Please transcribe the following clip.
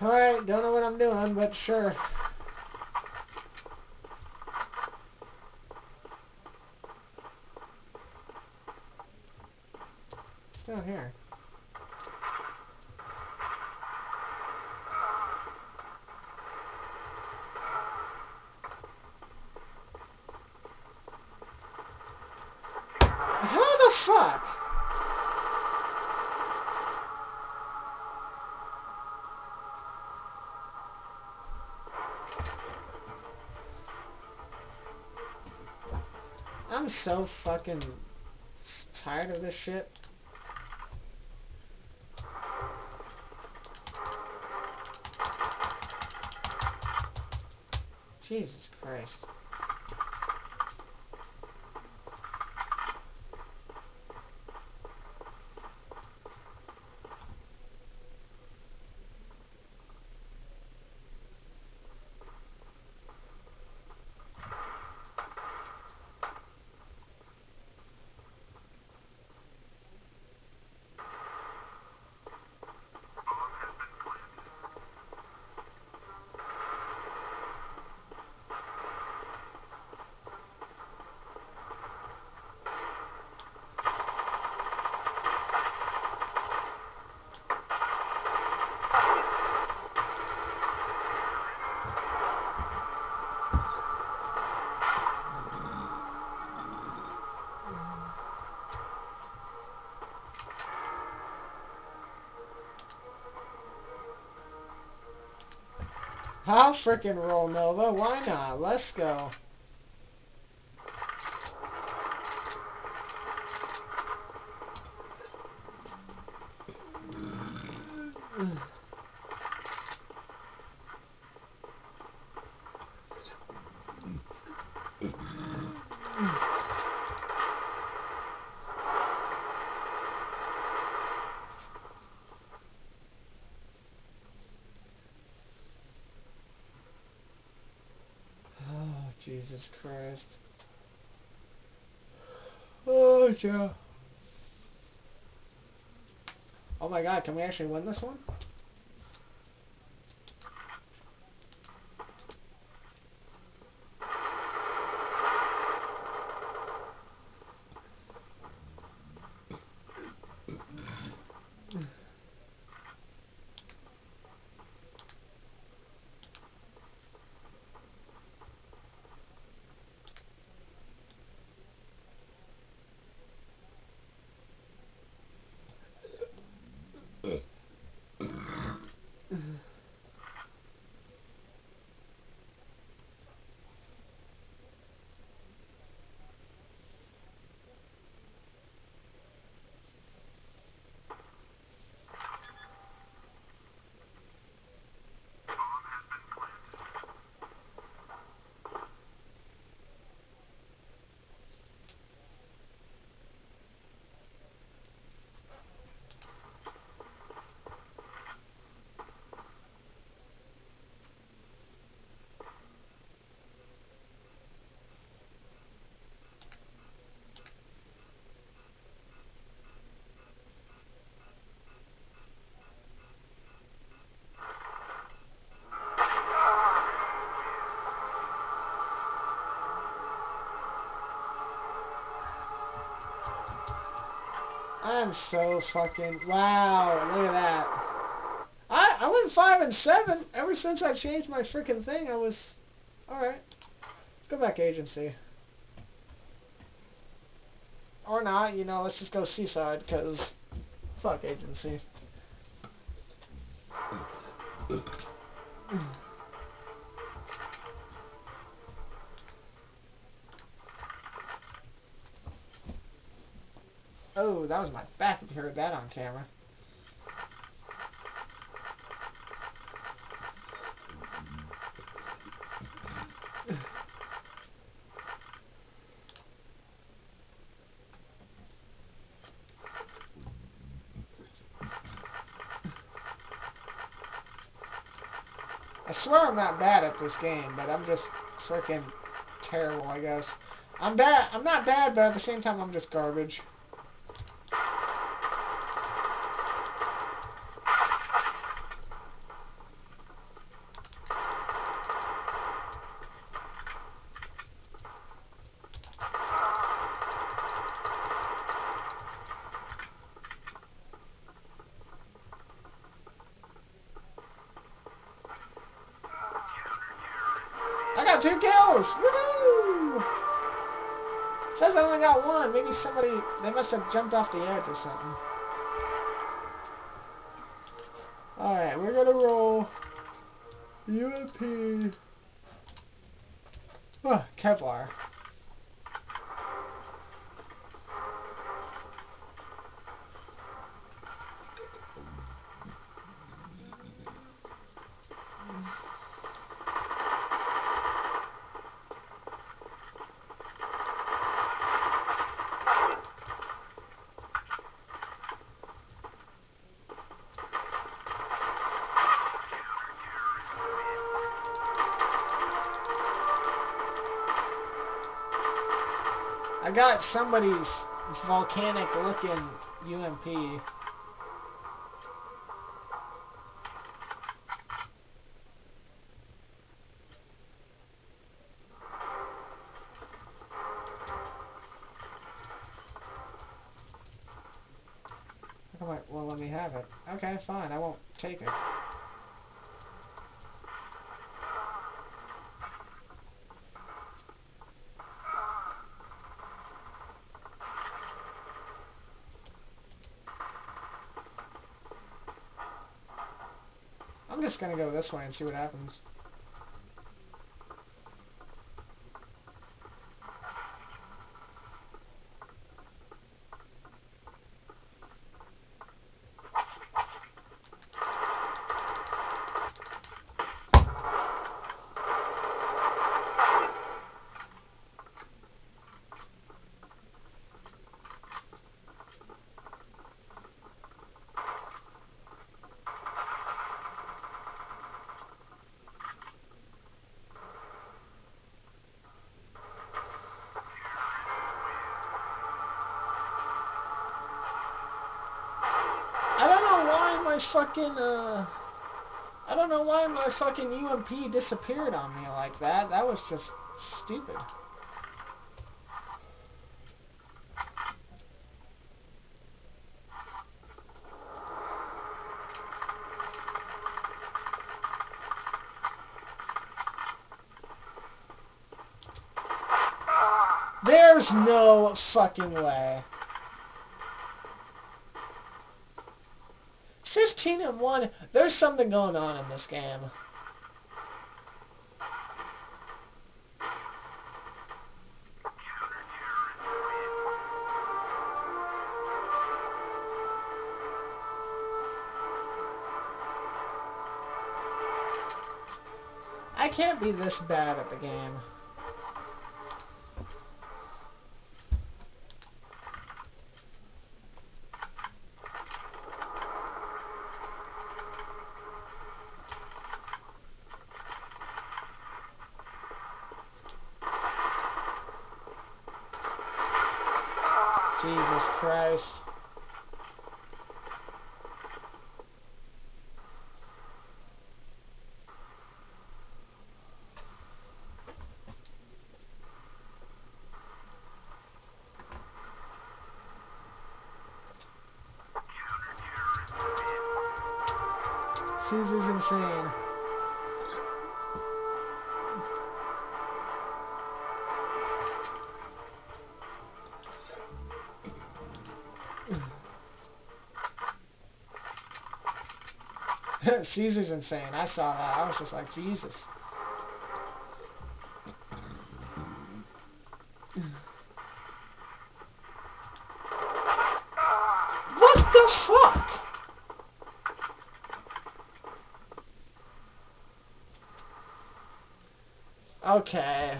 Alright, don't know what I'm doing, but sure. I'm so fucking tired of this shit. Jesus Christ. I'll frickin' roll Nova. Why not? Let's go. Oh, Jesus Christ. Oh, Joe. Oh my god, can we actually win this one? I'm so fucking wow! Look at that. I I went five and seven ever since I changed my freaking thing. I was all right. Let's go back agency. Or not, you know. Let's just go seaside because fuck agency. Oh, that was my back if you heard that on camera. I swear I'm not bad at this game, but I'm just freaking terrible, I guess. I'm bad. I'm not bad, but at the same time, I'm just garbage. Got two kills! Woohoo! Says I only got one. Maybe somebody, they must have jumped off the edge or something. Alright, we're gonna roll UMP. Oh, uh, Kevlar. I got somebody's volcanic looking UMP. well, let me have it. Okay, fine. I won't take it. I'm just gonna go this way and see what happens. My fucking, uh... I don't know why my fucking UMP disappeared on me like that. That was just stupid. There's no fucking way. 15 and 1. There's something going on in this game. I can't be this bad at the game. Jesus Christ. Caesar's insane. Caesar's insane. I saw that. I was just like, Jesus. What the fuck? Okay.